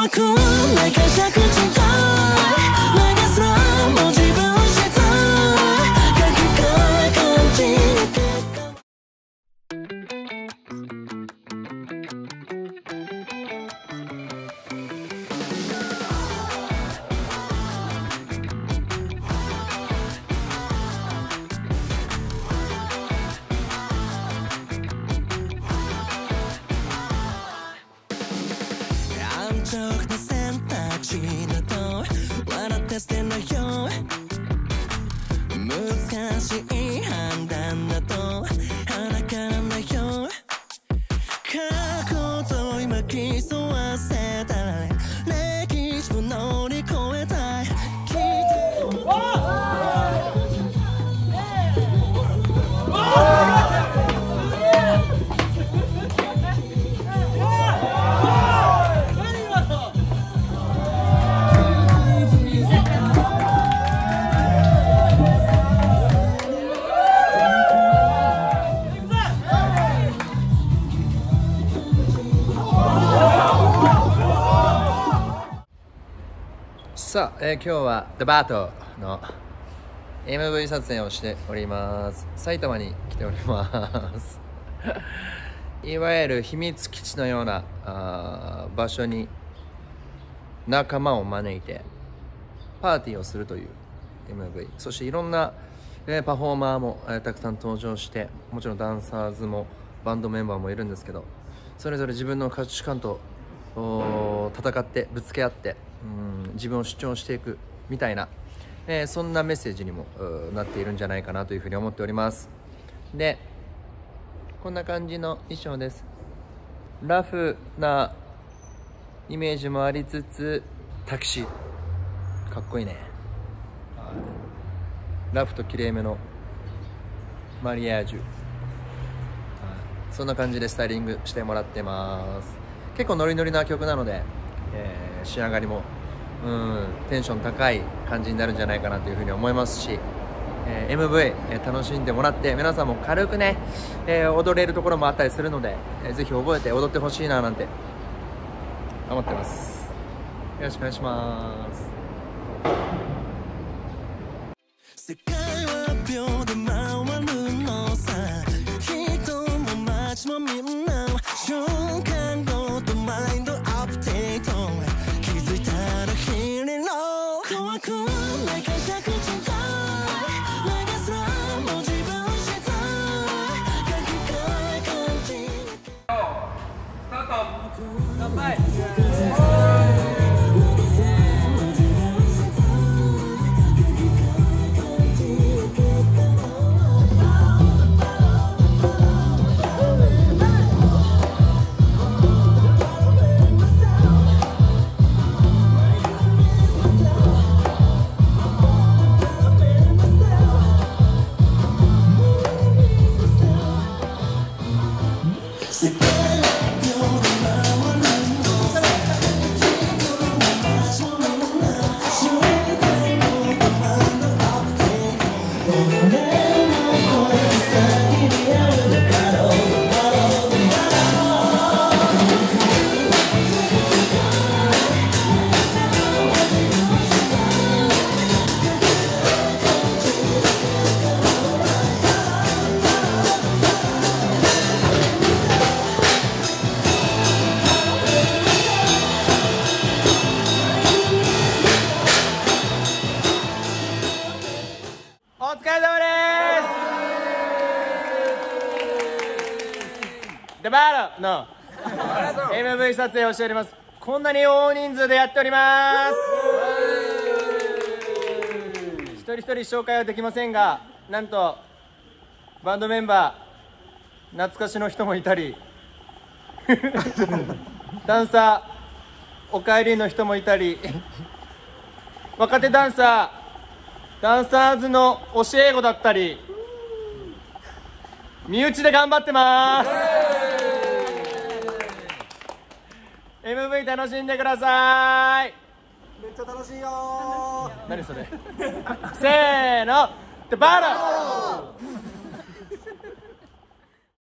怖くないかしゃく笑っさあ、えー今日は THEBATH の MV 撮影をしております埼玉に来ております。いわゆる秘密基地のようなあ場所に仲間を招いてパーティーをするという MV そしていろんな、えーパフォーマーも、えーたくさん登場してもちろんダンサーズもバンドメンバーもいるんですけどそれぞれ自分の価値観と戦ってぶつけ合ってうん自分を主張していくみたいな、えーそんなメッセージにもなっているんじゃないかなというふうに思っております。でこんな感じの衣装です。ラフなイメージもありつつタキシー。かっこいいね。ラフときれいめのマリアージュ。そんな感じでスタイリングしてもらってます。結構ノリノリな曲なので、えー仕上がりもうんテンション高い感じになるんじゃないかなというふうに思いますし、えー MV、えー楽しんでもらって皆さんも軽くね、えー踊れるところもあったりするので、えーぜひ覚えて踊ってほしいななんて思ってます。よろしくお願いします。デバーロの。MV 撮影をしております。こんなに大人数でやっております。一人一人紹介はできませんがなんとバンドメンバー懐かしの人もいたり ダンサーお帰りの人もいたり若手ダンサーダンサーズの教え子だったり身内で頑張ってます MV 楽しんでください。めっちゃ楽しいよ。何それ。せーの。でバラ